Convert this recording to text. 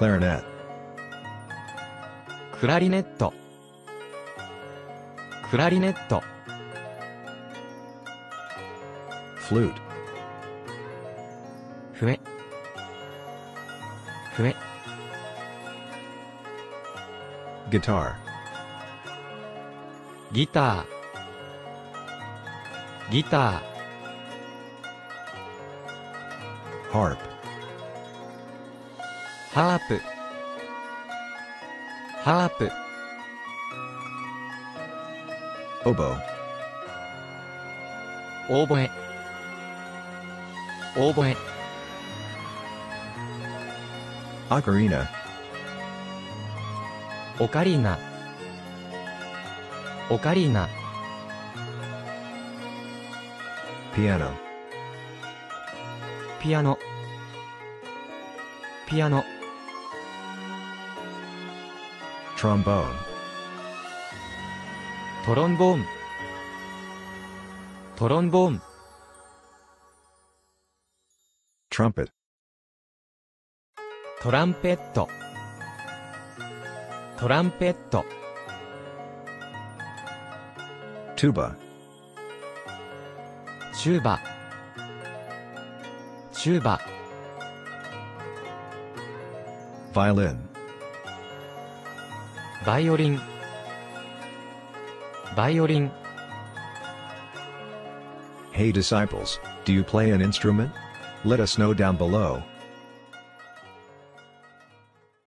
clarinet, クラリネットクラリネット flute, 笛笛 guitar, ギターギタ harp, ーハープ。ハープ。Oboe, オーボエ。オーボエ。オカリーナ。オカリーナ。Piano, ピアノ。ピアノ trombone, トロンボーントロンボーン trumpet, トランペットトランペット tuba, チューバチューバ violin, バイオリンバイオリン Hey disciples, do you play an instrument? Let us know down below.